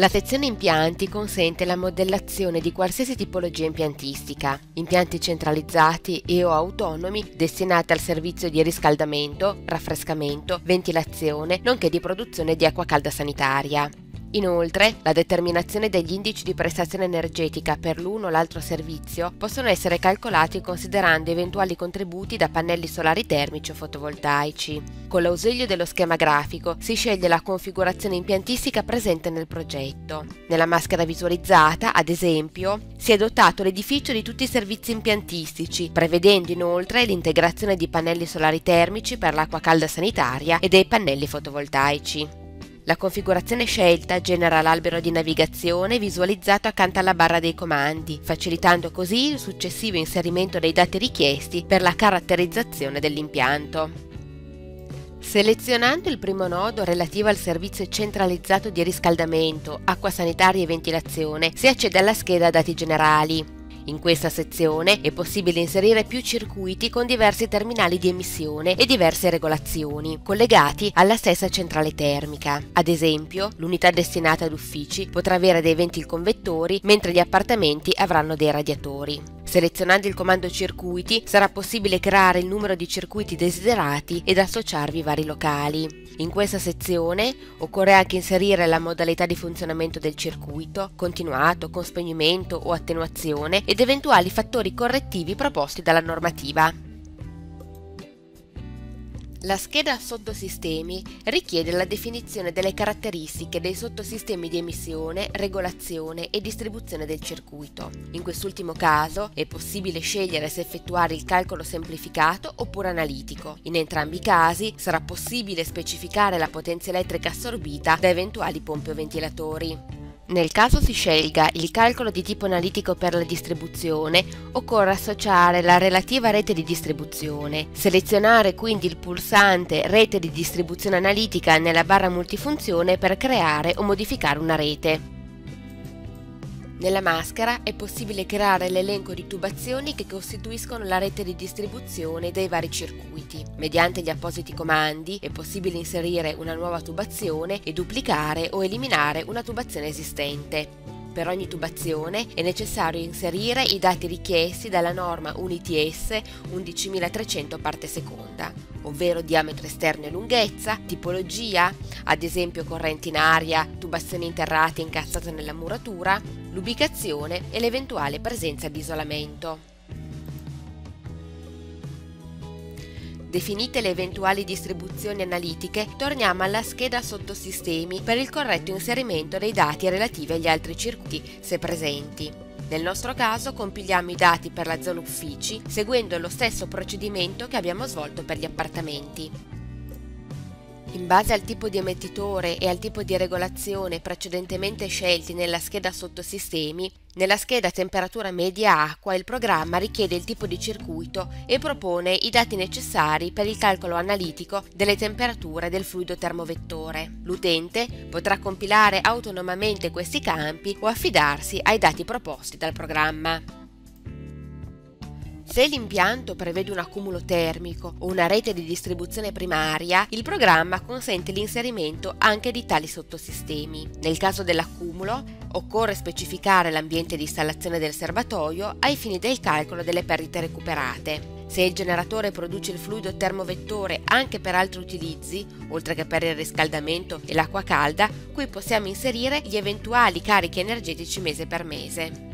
La sezione impianti consente la modellazione di qualsiasi tipologia impiantistica, impianti centralizzati e o autonomi destinati al servizio di riscaldamento, raffrescamento, ventilazione, nonché di produzione di acqua calda sanitaria. Inoltre, la determinazione degli indici di prestazione energetica per l'uno o l'altro servizio possono essere calcolati considerando eventuali contributi da pannelli solari termici o fotovoltaici. Con l'ausilio dello schema grafico si sceglie la configurazione impiantistica presente nel progetto. Nella maschera visualizzata, ad esempio, si è dotato l'edificio di tutti i servizi impiantistici, prevedendo inoltre l'integrazione di pannelli solari termici per l'acqua calda sanitaria e dei pannelli fotovoltaici. La configurazione scelta genera l'albero di navigazione visualizzato accanto alla barra dei comandi, facilitando così il successivo inserimento dei dati richiesti per la caratterizzazione dell'impianto. Selezionando il primo nodo relativo al servizio centralizzato di riscaldamento, acqua sanitaria e ventilazione, si accede alla scheda dati generali. In questa sezione è possibile inserire più circuiti con diversi terminali di emissione e diverse regolazioni, collegati alla stessa centrale termica. Ad esempio, l'unità destinata ad uffici potrà avere dei ventilconvettori, mentre gli appartamenti avranno dei radiatori. Selezionando il comando circuiti sarà possibile creare il numero di circuiti desiderati ed associarvi vari locali. In questa sezione occorre anche inserire la modalità di funzionamento del circuito, continuato, con spegnimento o attenuazione ed eventuali fattori correttivi proposti dalla normativa. La scheda sottosistemi richiede la definizione delle caratteristiche dei sottosistemi di emissione, regolazione e distribuzione del circuito. In quest'ultimo caso è possibile scegliere se effettuare il calcolo semplificato oppure analitico. In entrambi i casi sarà possibile specificare la potenza elettrica assorbita da eventuali pompe o ventilatori. Nel caso si scelga il calcolo di tipo analitico per la distribuzione, occorre associare la relativa rete di distribuzione, selezionare quindi il pulsante Rete di distribuzione analitica nella barra multifunzione per creare o modificare una rete. Nella maschera è possibile creare l'elenco di tubazioni che costituiscono la rete di distribuzione dei vari circuiti. Mediante gli appositi comandi è possibile inserire una nuova tubazione e duplicare o eliminare una tubazione esistente. Per ogni tubazione è necessario inserire i dati richiesti dalla norma UNITS 11300 parte seconda, ovvero diametro esterno e lunghezza, tipologia, ad esempio corrente in aria, tubazioni interrate incassate nella muratura, l'ubicazione e l'eventuale presenza di isolamento. Definite le eventuali distribuzioni analitiche, torniamo alla scheda sottosistemi per il corretto inserimento dei dati relativi agli altri circuiti, se presenti. Nel nostro caso compiliamo i dati per la zona uffici seguendo lo stesso procedimento che abbiamo svolto per gli appartamenti. In base al tipo di emettitore e al tipo di regolazione precedentemente scelti nella scheda sottosistemi, nella scheda temperatura media acqua il programma richiede il tipo di circuito e propone i dati necessari per il calcolo analitico delle temperature del fluido termovettore. L'utente potrà compilare autonomamente questi campi o affidarsi ai dati proposti dal programma. Se l'impianto prevede un accumulo termico o una rete di distribuzione primaria, il programma consente l'inserimento anche di tali sottosistemi. Nel caso dell'accumulo, occorre specificare l'ambiente di installazione del serbatoio ai fini del calcolo delle perdite recuperate. Se il generatore produce il fluido termovettore anche per altri utilizzi, oltre che per il riscaldamento e l'acqua calda, qui possiamo inserire gli eventuali carichi energetici mese per mese.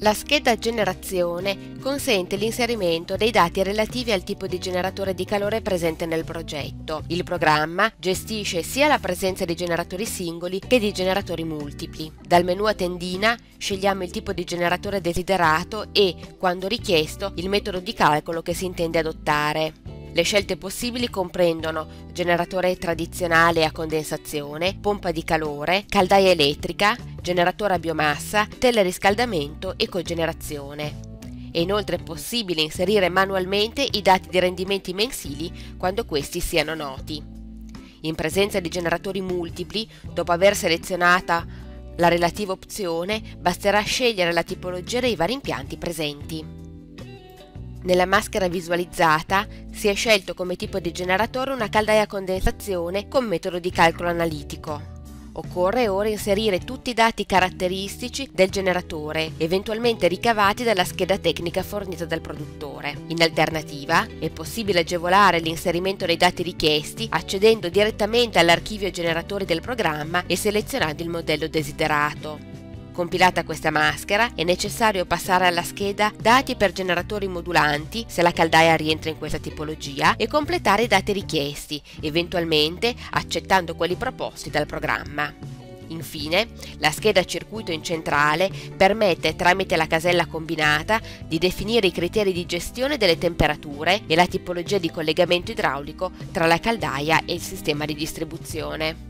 La scheda generazione consente l'inserimento dei dati relativi al tipo di generatore di calore presente nel progetto. Il programma gestisce sia la presenza di generatori singoli che di generatori multipli. Dal menu a tendina scegliamo il tipo di generatore desiderato e, quando richiesto, il metodo di calcolo che si intende adottare. Le scelte possibili comprendono generatore tradizionale a condensazione, pompa di calore, caldaia elettrica, generatore a biomassa, teleriscaldamento e cogenerazione. È inoltre possibile inserire manualmente i dati di rendimenti mensili quando questi siano noti. In presenza di generatori multipli, dopo aver selezionata la relativa opzione, basterà scegliere la tipologia dei vari impianti presenti. Nella maschera visualizzata si è scelto come tipo di generatore una caldaia a condensazione con metodo di calcolo analitico. Occorre ora inserire tutti i dati caratteristici del generatore, eventualmente ricavati dalla scheda tecnica fornita dal produttore. In alternativa, è possibile agevolare l'inserimento dei dati richiesti accedendo direttamente all'archivio generatori del programma e selezionando il modello desiderato. Compilata questa maschera è necessario passare alla scheda Dati per generatori modulanti, se la caldaia rientra in questa tipologia, e completare i dati richiesti, eventualmente accettando quelli proposti dal programma. Infine, la scheda circuito in centrale permette tramite la casella combinata di definire i criteri di gestione delle temperature e la tipologia di collegamento idraulico tra la caldaia e il sistema di distribuzione.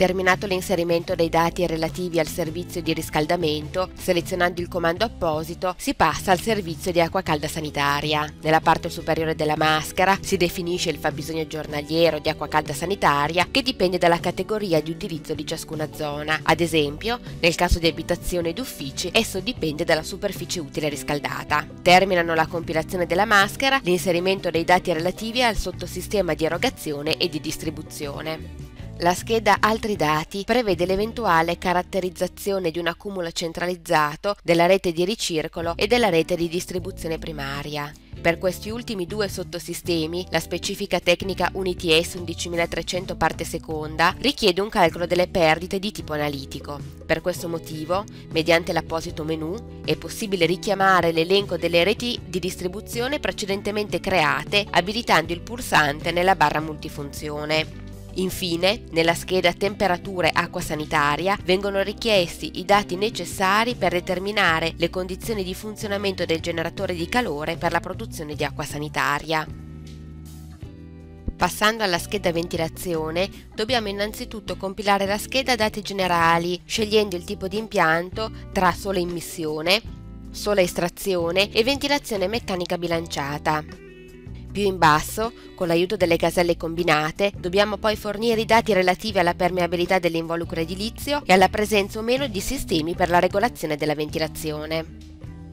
Terminato l'inserimento dei dati relativi al servizio di riscaldamento, selezionando il comando apposito, si passa al servizio di acqua calda sanitaria. Nella parte superiore della maschera si definisce il fabbisogno giornaliero di acqua calda sanitaria che dipende dalla categoria di utilizzo di ciascuna zona. Ad esempio, nel caso di abitazione ed uffici, esso dipende dalla superficie utile riscaldata. Terminano la compilazione della maschera, l'inserimento dei dati relativi al sottosistema di erogazione e di distribuzione. La scheda Altri dati prevede l'eventuale caratterizzazione di un accumulo centralizzato della rete di ricircolo e della rete di distribuzione primaria. Per questi ultimi due sottosistemi, la specifica tecnica UniTS 11300 parte seconda richiede un calcolo delle perdite di tipo analitico. Per questo motivo, mediante l'apposito menu, è possibile richiamare l'elenco delle reti di distribuzione precedentemente create abilitando il pulsante nella barra multifunzione. Infine, nella scheda Temperature acqua sanitaria vengono richiesti i dati necessari per determinare le condizioni di funzionamento del generatore di calore per la produzione di acqua sanitaria. Passando alla scheda ventilazione, dobbiamo innanzitutto compilare la scheda dati generali, scegliendo il tipo di impianto tra sola immissione, sola estrazione e ventilazione meccanica bilanciata. Più in basso, con l'aiuto delle caselle combinate, dobbiamo poi fornire i dati relativi alla permeabilità dell'involucro edilizio e alla presenza o meno di sistemi per la regolazione della ventilazione.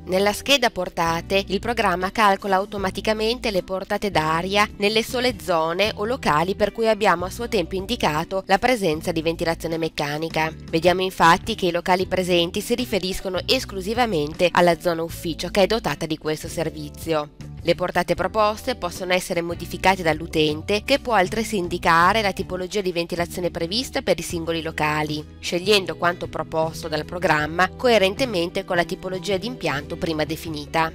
Nella scheda portate il programma calcola automaticamente le portate d'aria nelle sole zone o locali per cui abbiamo a suo tempo indicato la presenza di ventilazione meccanica. Vediamo infatti che i locali presenti si riferiscono esclusivamente alla zona ufficio che è dotata di questo servizio. Le portate proposte possono essere modificate dall'utente che può altresì indicare la tipologia di ventilazione prevista per i singoli locali, scegliendo quanto proposto dal programma coerentemente con la tipologia di impianto prima definita.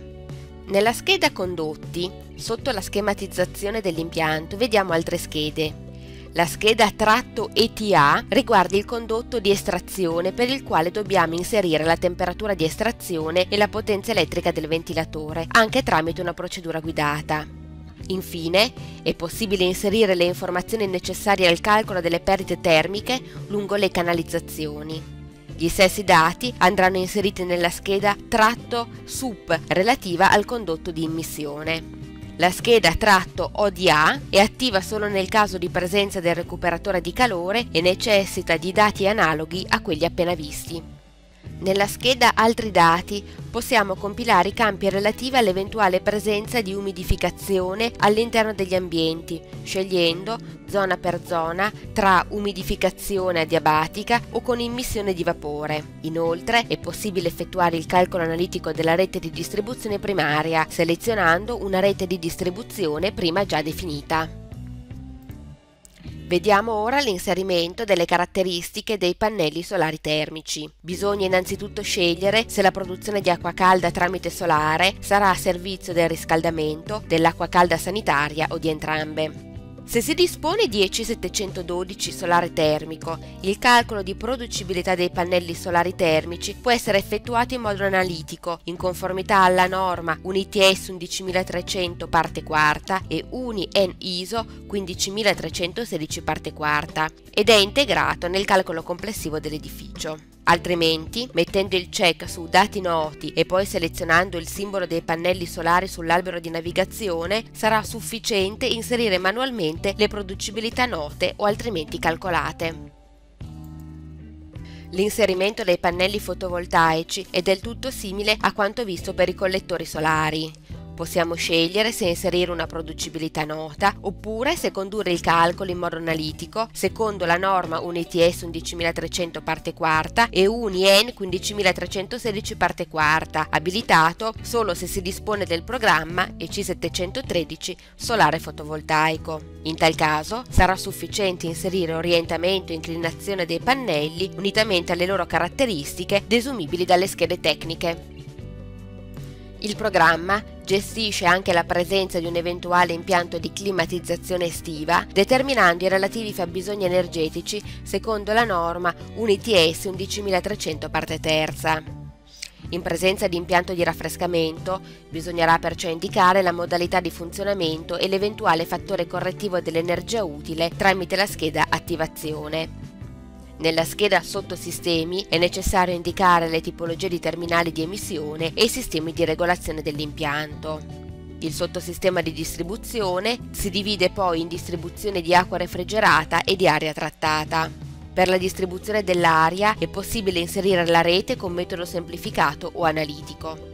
Nella scheda condotti, sotto la schematizzazione dell'impianto, vediamo altre schede. La scheda tratto ETA riguarda il condotto di estrazione per il quale dobbiamo inserire la temperatura di estrazione e la potenza elettrica del ventilatore, anche tramite una procedura guidata. Infine, è possibile inserire le informazioni necessarie al calcolo delle perdite termiche lungo le canalizzazioni. Gli stessi dati andranno inseriti nella scheda tratto SUP relativa al condotto di immissione. La scheda tratto ODA è attiva solo nel caso di presenza del recuperatore di calore e necessita di dati analoghi a quelli appena visti. Nella scheda Altri dati possiamo compilare i campi relativi all'eventuale presenza di umidificazione all'interno degli ambienti, scegliendo zona per zona tra umidificazione adiabatica o con immissione di vapore. Inoltre è possibile effettuare il calcolo analitico della rete di distribuzione primaria, selezionando una rete di distribuzione prima già definita. Vediamo ora l'inserimento delle caratteristiche dei pannelli solari termici. Bisogna innanzitutto scegliere se la produzione di acqua calda tramite solare sarà a servizio del riscaldamento, dell'acqua calda sanitaria o di entrambe. Se si dispone di EC712 solare termico, il calcolo di producibilità dei pannelli solari termici può essere effettuato in modo analitico, in conformità alla norma UNITS 11300 parte quarta e UNI-EN ISO 15316 parte quarta ed è integrato nel calcolo complessivo dell'edificio. Altrimenti, mettendo il check su dati noti e poi selezionando il simbolo dei pannelli solari sull'albero di navigazione, sarà sufficiente inserire manualmente le producibilità note o altrimenti calcolate. L'inserimento dei pannelli fotovoltaici è del tutto simile a quanto visto per i collettori solari. Possiamo scegliere se inserire una producibilità nota oppure se condurre il calcolo in modo analitico secondo la norma UNITS 11300 parte quarta e UNIEN 15316 parte quarta, abilitato solo se si dispone del programma EC713 solare fotovoltaico. In tal caso sarà sufficiente inserire orientamento e inclinazione dei pannelli unitamente alle loro caratteristiche desumibili dalle schede tecniche. Il programma gestisce anche la presenza di un eventuale impianto di climatizzazione estiva, determinando i relativi fabbisogni energetici secondo la norma UNITS 11300 parte terza. In presenza di impianto di raffrescamento bisognerà perciò indicare la modalità di funzionamento e l'eventuale fattore correttivo dell'energia utile tramite la scheda attivazione. Nella scheda sottosistemi è necessario indicare le tipologie di terminali di emissione e i sistemi di regolazione dell'impianto. Il sottosistema di distribuzione si divide poi in distribuzione di acqua refrigerata e di aria trattata. Per la distribuzione dell'aria è possibile inserire la rete con metodo semplificato o analitico.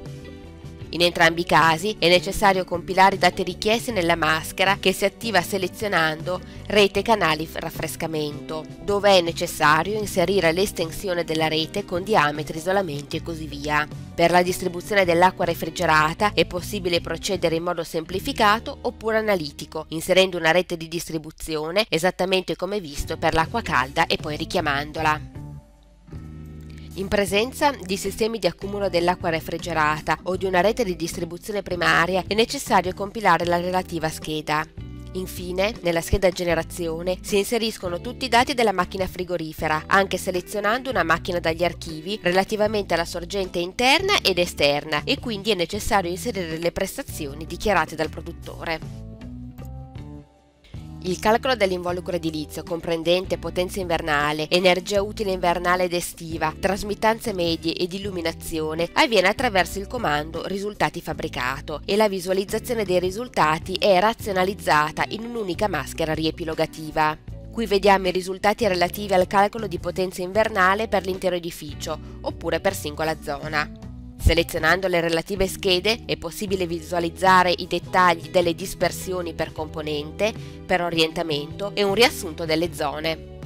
In entrambi i casi è necessario compilare i dati richiesti nella maschera che si attiva selezionando Rete canali raffrescamento, dove è necessario inserire l'estensione della rete con diametri, isolamenti e così via. Per la distribuzione dell'acqua refrigerata è possibile procedere in modo semplificato oppure analitico, inserendo una rete di distribuzione esattamente come visto per l'acqua calda e poi richiamandola. In presenza di sistemi di accumulo dell'acqua refrigerata o di una rete di distribuzione primaria è necessario compilare la relativa scheda. Infine, nella scheda generazione si inseriscono tutti i dati della macchina frigorifera, anche selezionando una macchina dagli archivi relativamente alla sorgente interna ed esterna e quindi è necessario inserire le prestazioni dichiarate dal produttore. Il calcolo dell'involucro edilizio, comprendente potenza invernale, energia utile invernale ed estiva, trasmittanze medie ed illuminazione, avviene attraverso il comando risultati fabbricato e la visualizzazione dei risultati è razionalizzata in un'unica maschera riepilogativa. Qui vediamo i risultati relativi al calcolo di potenza invernale per l'intero edificio, oppure per singola zona. Selezionando le relative schede è possibile visualizzare i dettagli delle dispersioni per componente, per orientamento e un riassunto delle zone.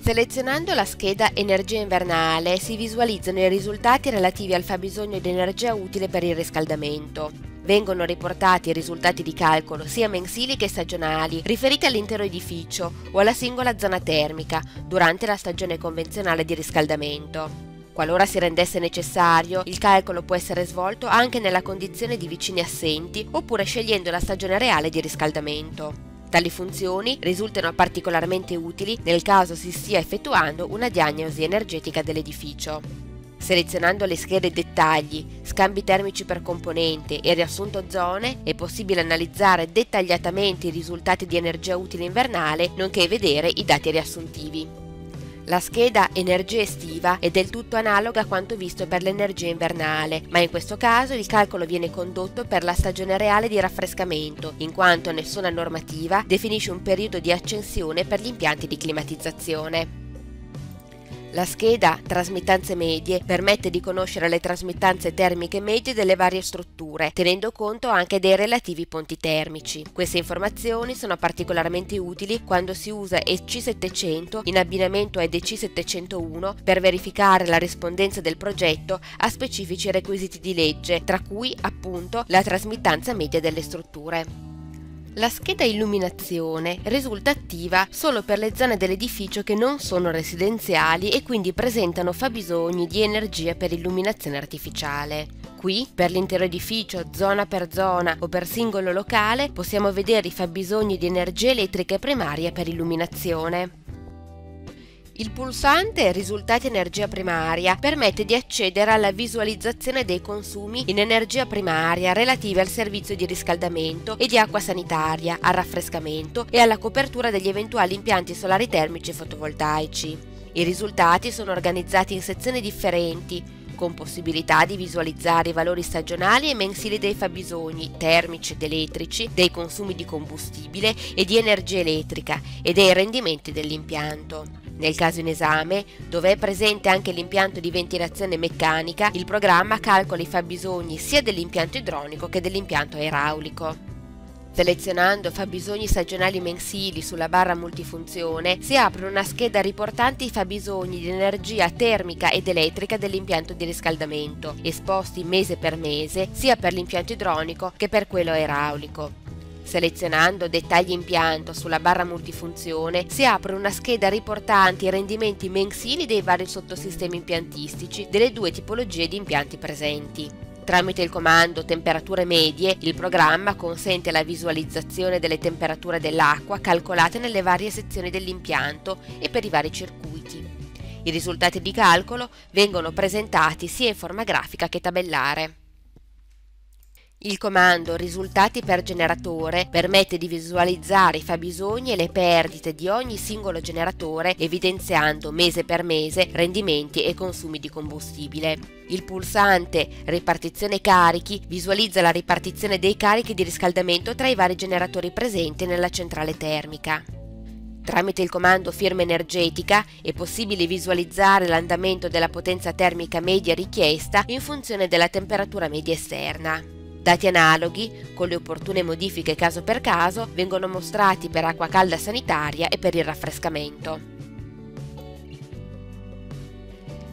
Selezionando la scheda Energia invernale si visualizzano i risultati relativi al fabbisogno di energia utile per il riscaldamento. Vengono riportati i risultati di calcolo sia mensili che stagionali, riferiti all'intero edificio o alla singola zona termica durante la stagione convenzionale di riscaldamento. Qualora si rendesse necessario, il calcolo può essere svolto anche nella condizione di vicini assenti oppure scegliendo la stagione reale di riscaldamento. Tali funzioni risultano particolarmente utili nel caso si stia effettuando una diagnosi energetica dell'edificio. Selezionando le schede dettagli, scambi termici per componente e riassunto zone, è possibile analizzare dettagliatamente i risultati di energia utile invernale, nonché vedere i dati riassuntivi. La scheda energia estiva è del tutto analoga a quanto visto per l'energia invernale, ma in questo caso il calcolo viene condotto per la stagione reale di raffrescamento, in quanto nessuna normativa definisce un periodo di accensione per gli impianti di climatizzazione. La scheda Trasmittanze medie permette di conoscere le trasmittanze termiche medie delle varie strutture, tenendo conto anche dei relativi ponti termici. Queste informazioni sono particolarmente utili quando si usa EC700 in abbinamento a EDC701 per verificare la rispondenza del progetto a specifici requisiti di legge, tra cui appunto la trasmittanza media delle strutture. La scheda illuminazione risulta attiva solo per le zone dell'edificio che non sono residenziali e quindi presentano fabbisogni di energia per illuminazione artificiale. Qui, per l'intero edificio, zona per zona o per singolo locale, possiamo vedere i fabbisogni di energia elettrica primaria per illuminazione. Il pulsante Risultati energia primaria permette di accedere alla visualizzazione dei consumi in energia primaria relativi al servizio di riscaldamento e di acqua sanitaria, al raffrescamento e alla copertura degli eventuali impianti solari termici e fotovoltaici. I risultati sono organizzati in sezioni differenti, con possibilità di visualizzare i valori stagionali e mensili dei fabbisogni termici ed elettrici, dei consumi di combustibile e di energia elettrica e dei rendimenti dell'impianto. Nel caso in esame, dove è presente anche l'impianto di ventilazione meccanica, il programma calcola i fabbisogni sia dell'impianto idronico che dell'impianto aeraulico. Selezionando fabbisogni stagionali mensili sulla barra multifunzione si apre una scheda riportante i fabbisogni di energia termica ed elettrica dell'impianto di riscaldamento, esposti mese per mese sia per l'impianto idronico che per quello aeraulico. Selezionando Dettagli impianto sulla barra multifunzione si apre una scheda riportante i rendimenti mensili dei vari sottosistemi impiantistici delle due tipologie di impianti presenti. Tramite il comando temperature medie, il programma consente la visualizzazione delle temperature dell'acqua calcolate nelle varie sezioni dell'impianto e per i vari circuiti. I risultati di calcolo vengono presentati sia in forma grafica che tabellare. Il comando risultati per generatore permette di visualizzare i fabbisogni e le perdite di ogni singolo generatore evidenziando mese per mese rendimenti e consumi di combustibile. Il pulsante ripartizione carichi visualizza la ripartizione dei carichi di riscaldamento tra i vari generatori presenti nella centrale termica. Tramite il comando firma energetica è possibile visualizzare l'andamento della potenza termica media richiesta in funzione della temperatura media esterna. Dati analoghi, con le opportune modifiche caso per caso, vengono mostrati per acqua calda sanitaria e per il raffrescamento.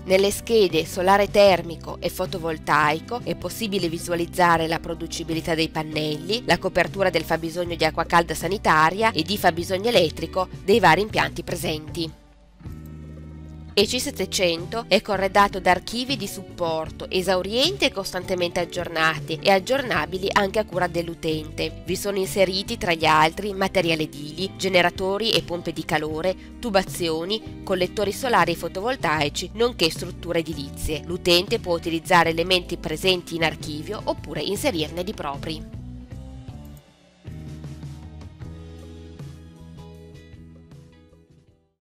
Nelle schede solare termico e fotovoltaico è possibile visualizzare la producibilità dei pannelli, la copertura del fabbisogno di acqua calda sanitaria e di fabbisogno elettrico dei vari impianti presenti. EC700 è corredato da archivi di supporto esaurienti e costantemente aggiornati e aggiornabili anche a cura dell'utente. Vi sono inseriti tra gli altri materiali edili, generatori e pompe di calore, tubazioni, collettori solari e fotovoltaici, nonché strutture edilizie. L'utente può utilizzare elementi presenti in archivio oppure inserirne di propri.